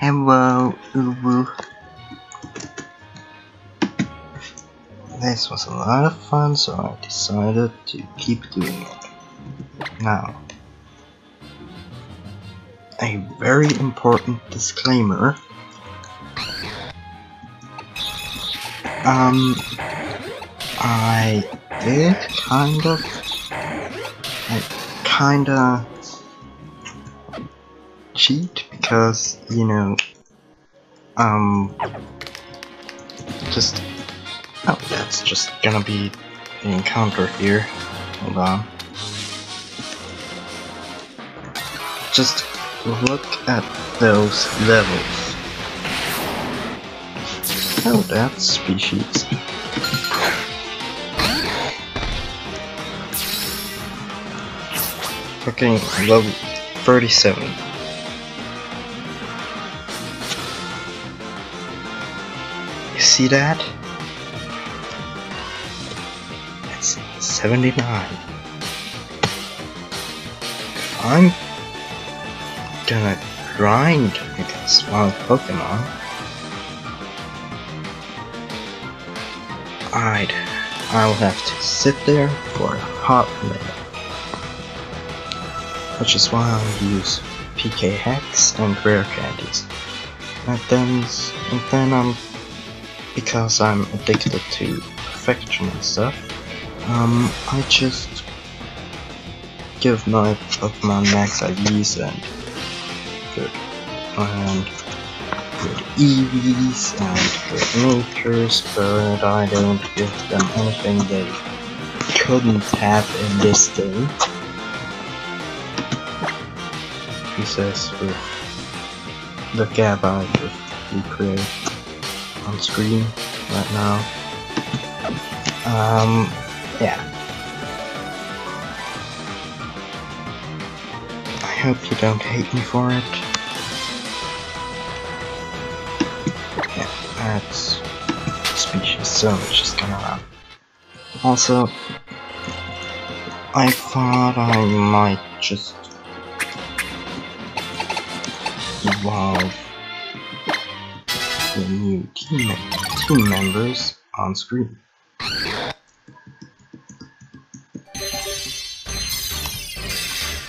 Hello, Uwu. This was a lot of fun, so I decided to keep doing it. Now, a very important disclaimer. Um, I did kind of, I kinda cheat because, you know, um, just, oh, that's just gonna be the encounter here. Hold on. Just look at those levels. Oh, that's species. Fucking level 37. See that? It's 79. I'm gonna grind against wild Pokemon. I'd I'll have to sit there for a hot minute. Which is why I use PKHeX and rare candies. And then and then I'm because I'm addicted to perfection and stuff, um I just give my Pokemon max IVs and good and good EVs and good natures, but I don't give them anything they couldn't have in this game. He says with the Gabite we create on screen right now. Um, yeah. I hope you don't hate me for it. Yeah, that's species, so it's just gonna run. Also, I thought I might just evolve new team, team members on screen.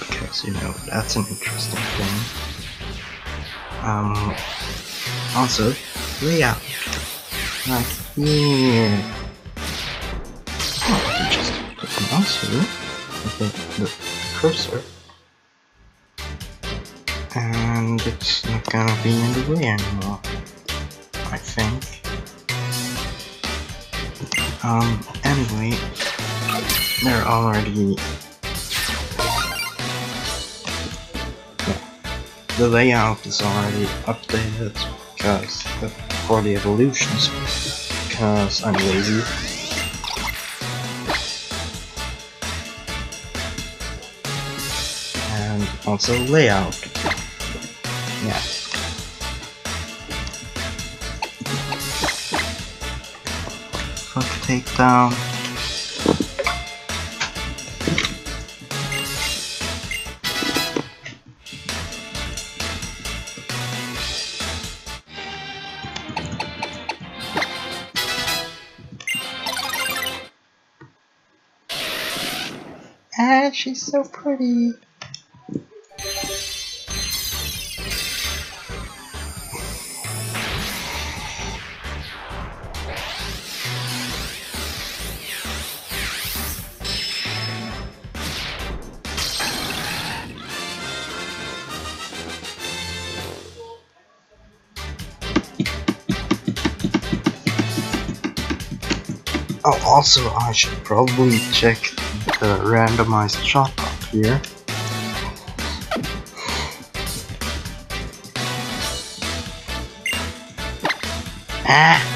Because, you know, that's an interesting thing. Um, also, layout. Like here. Oh, just put the mouse here with the, the cursor. And it's not gonna be in the way anymore. I think. Um, anyway, they're already... The layout is already updated because for the evolutions because I'm lazy. And also layout. Takedown. Ah, she's so pretty. Also, I should probably check the randomized shot up here. Ah!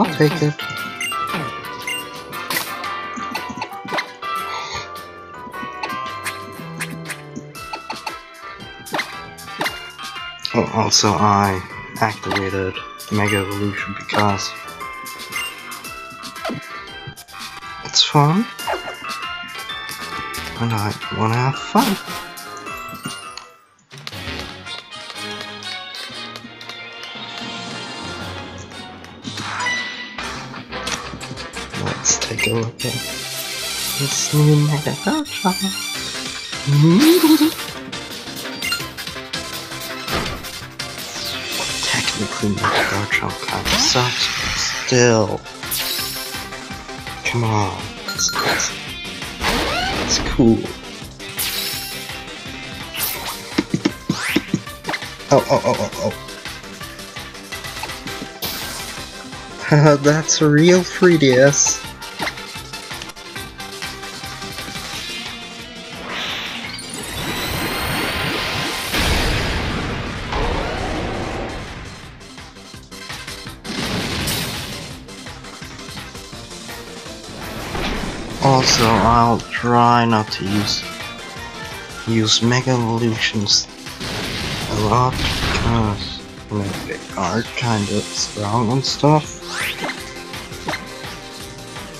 I'll take it. Oh, also I activated Mega Evolution because it's fun and I wanna have fun. Let's take a look at this new Garchomp. Technically, Garchomp kind of sucks, but still. Come on, it's, it's, it's cool. Oh, oh, oh, oh, oh. That's a real 3DS. Also, I'll try not to use use Mega Evolutions a lot because you know, they are kind of strong and stuff.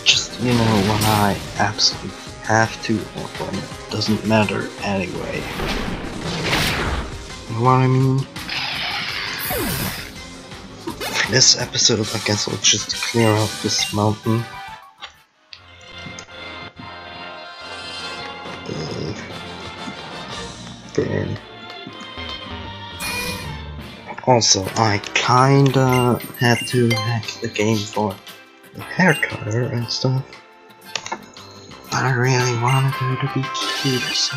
Just you know when I absolutely have to or when it doesn't matter anyway. You know what I mean? This episode, I guess I'll just clear out this mountain. Also, I kinda had to hack the game for the hair cutter and stuff. But I really wanted her to be cute, so...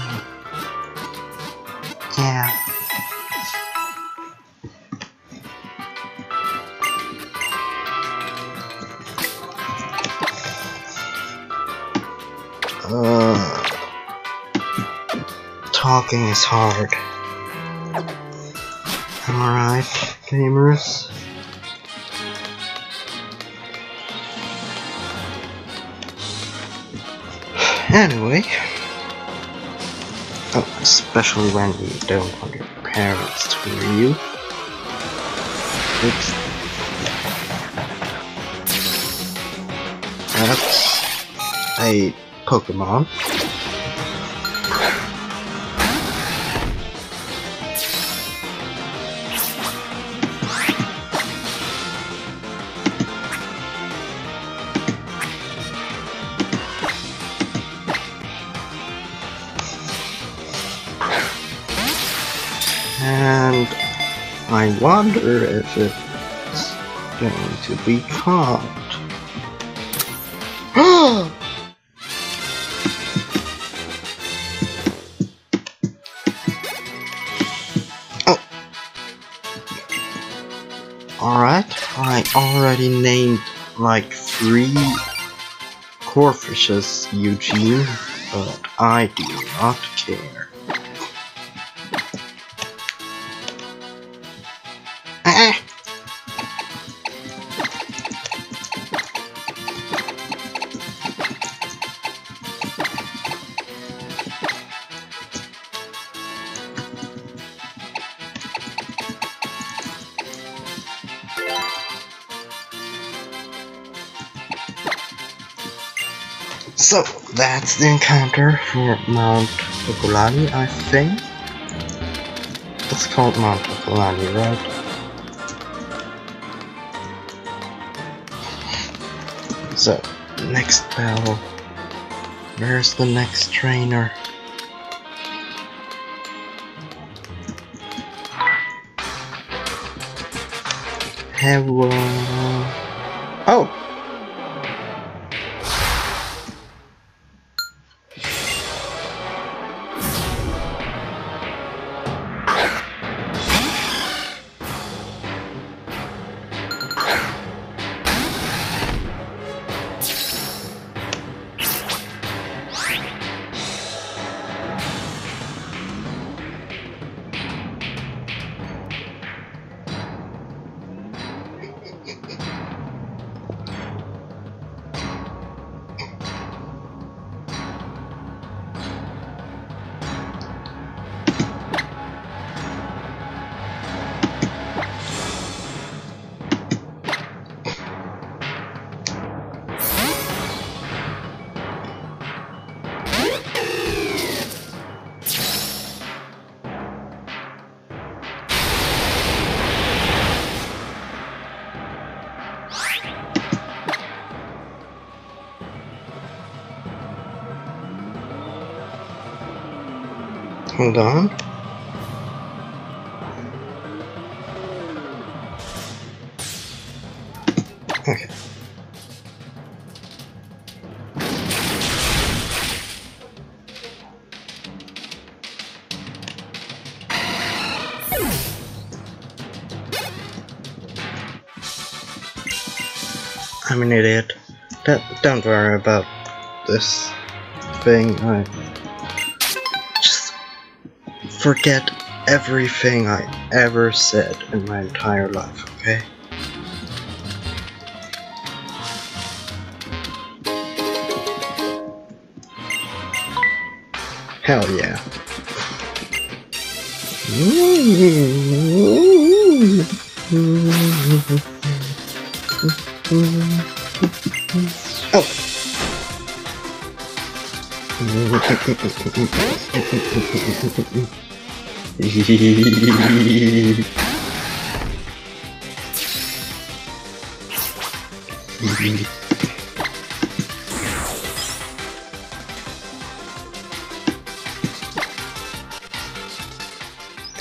Yeah. Uh, talking is hard. Am I right, gamers? Anyway, oh, especially when you don't want your parents to hear you. Oops. That's a Pokemon. And I wonder if it's going to be caught. oh. Alright, I already named like three Corphishes Eugene, but I do not care. So that's the encounter for Mount Hokulani, I think. It's called Mount Hokulani, right? So, next battle. Where's the next trainer? Hello. Hold on. Okay. I'm an idiot. Don't, don't worry about this thing. I forget everything I ever said in my entire life, okay? Hell yeah. Oh.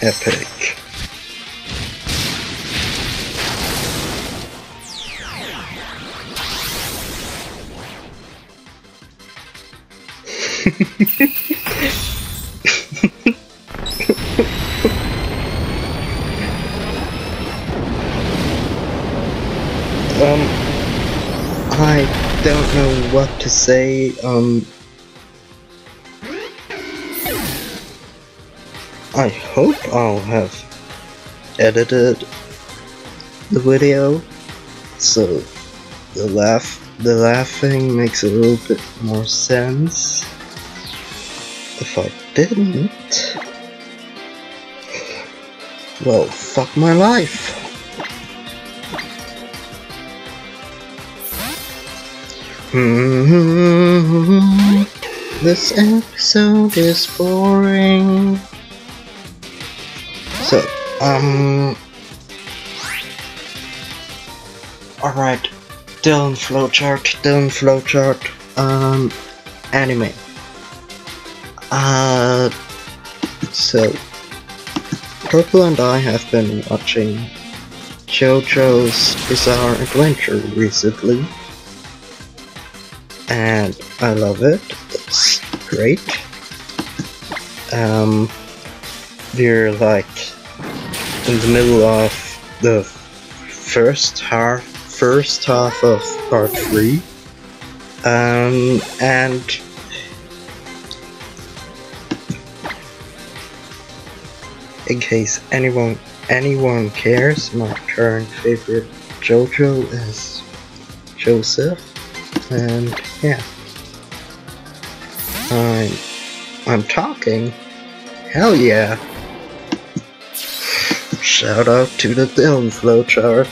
Epic. don't know what to say. Um, I hope I'll have edited the video so the laugh the laughing makes a little bit more sense. If I didn't, well, fuck my life. This episode is boring. So, um... Alright, Dylan flowchart, Dylan flowchart, um, anime. Uh, so, Purple and I have been watching JoJo's Bizarre Adventure recently. And I love it, it's great. Um, we're like in the middle of the first half first half of part three. Um, and in case anyone anyone cares my current favorite JoJo is Joseph and yeah. I'm I'm talking. Hell yeah. Shout out to the film flowchart.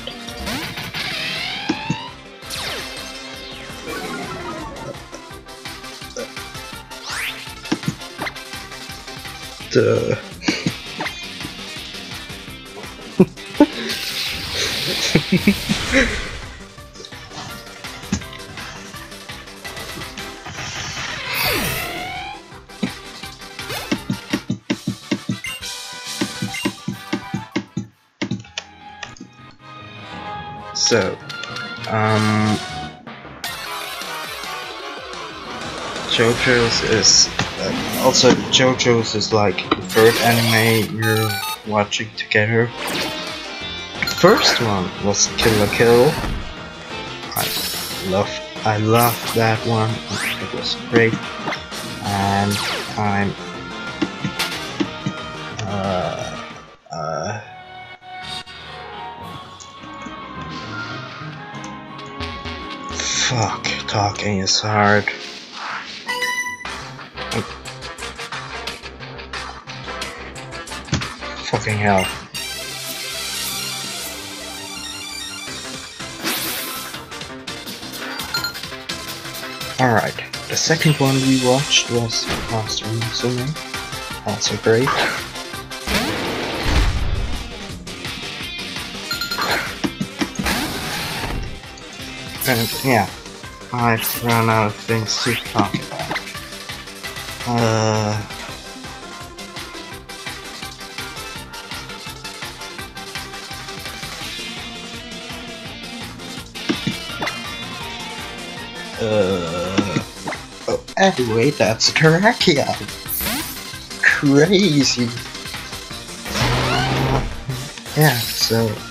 So, um, JoJo's is uh, also JoJo's is like the third anime we're watching together. The first one was Kill la Kill. I love I loved that one. It was great, and I'm is hard. Fucking hell. Alright. the second one we watched was Monster Musume. Also great. And yeah, I've run out of things to talk about. Uh, uh, oh, anyway, that's Terrakion. Crazy. Yeah, so.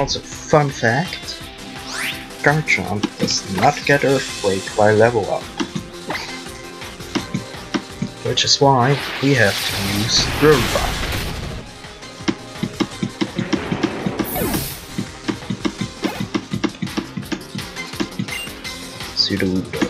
Also, fun fact Garchomp does not get Earthquake by level up. Which is why we have to use Robot. Pseudo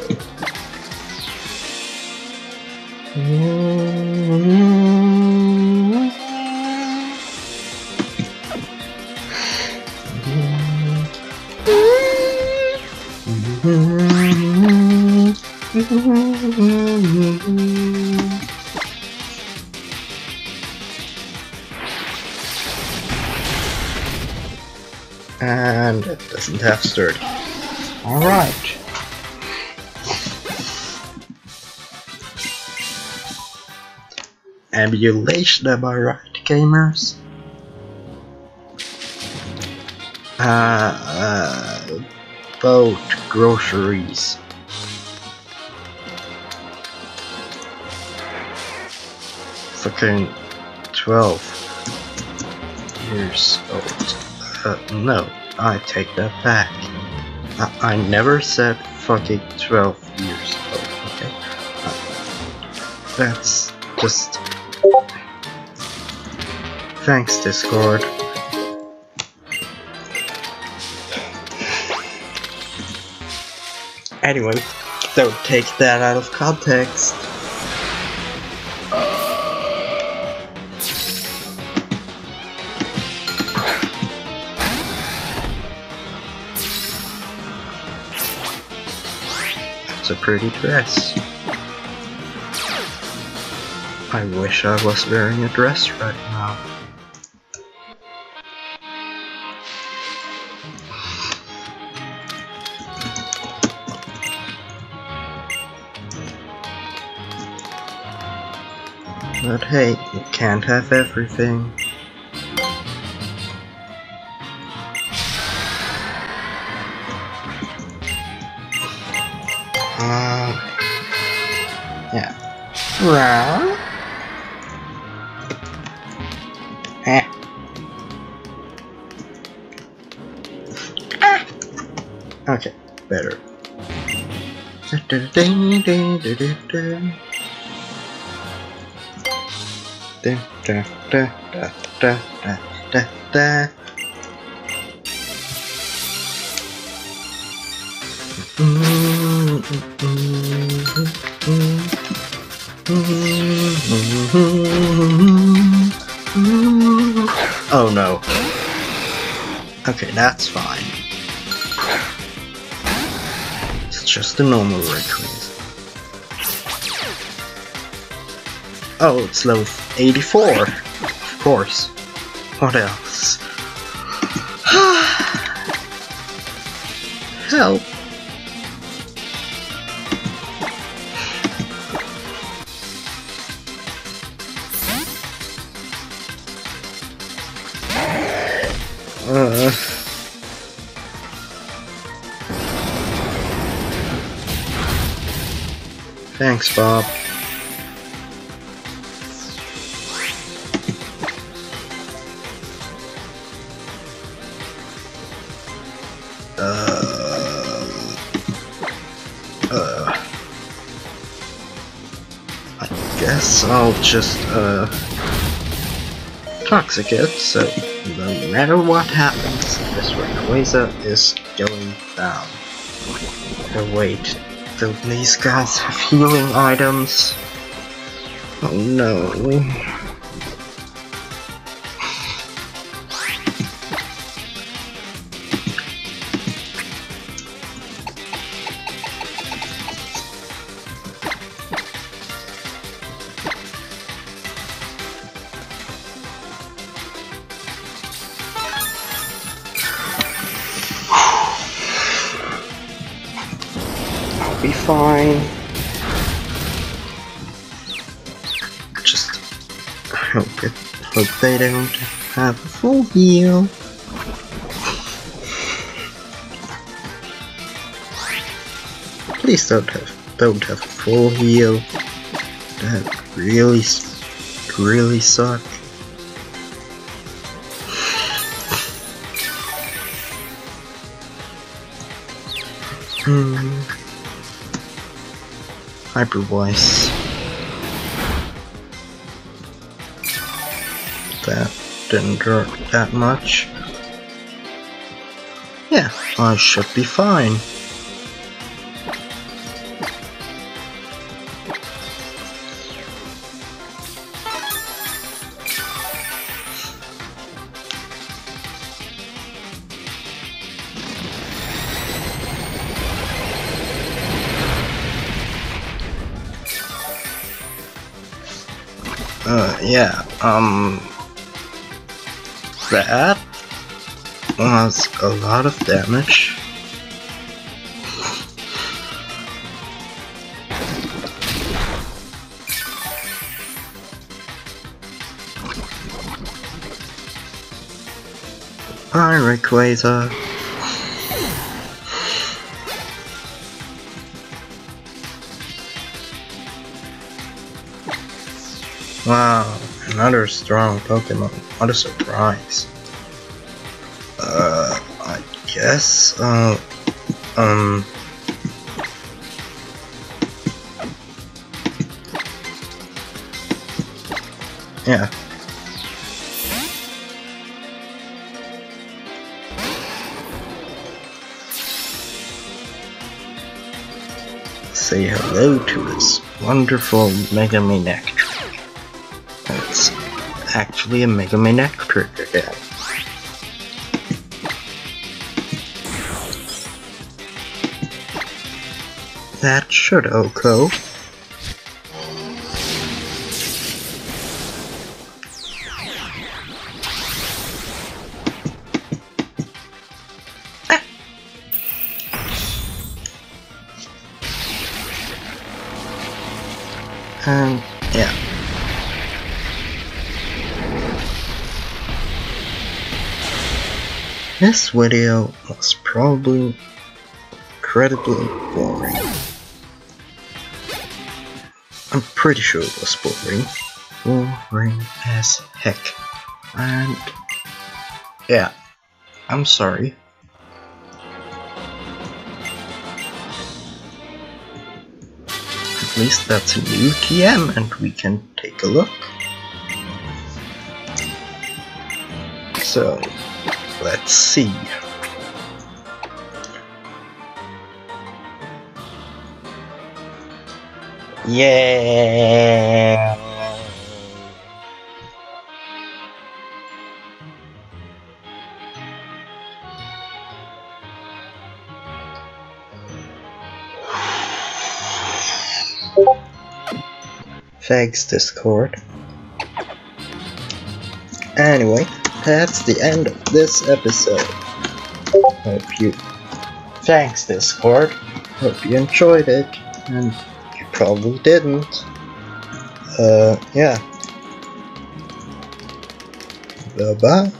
And it doesn't have sturdy. Alright. Ambulation, am I right, gamers? Uh, uh, boat groceries. Fucking 12 years old. Uh, no, I take that back. I, I never said fucking 12 years old, okay? Uh, that's just... Thanks, Discord. Anyway, don't take that out of context. A pretty dress. I wish I was wearing a dress right now. But hey, you can't have everything. Uh, yeah. Rawr. Eh. Ah. Okay, better. Da, da, da, da, da, da, da, Okay, that's fine. It's just a normal Rayquaza. Oh, it's level 84. Of course. What else? Help. Thanks, Bob. Uh, uh, I guess I'll just uh, toxic it, so no matter what happens, this Rayquaza is going down. Oh wait, do these guys have healing items? Oh no. Hope it, hope they don't have a full heal. Please don't have don't have full heal. That really really suck. Hmm. Hyper voice. That didn't hurt that much. Yeah, I should be fine. Uh, yeah, um, that was a lot of damage. Hi, Rayquaza. Wow, another strong Pokemon. What a surprise. Uh, I guess, uh, um... Yeah. Say hello to this wonderful Mega Manectric. Actually a Mega Man Manectric again. That should OHKO. And yeah. This video was probably incredibly boring. I'm pretty sure it was boring. Boring as heck. And yeah, I'm sorry. At least that's a new TM and we can take a look. So, let's see. Yeah. Thanks, Discord. Anyway, that's the end of this episode. Hope you. Thanks, Discord. Hope you enjoyed it, and you probably didn't. Uh, yeah. Bye bye.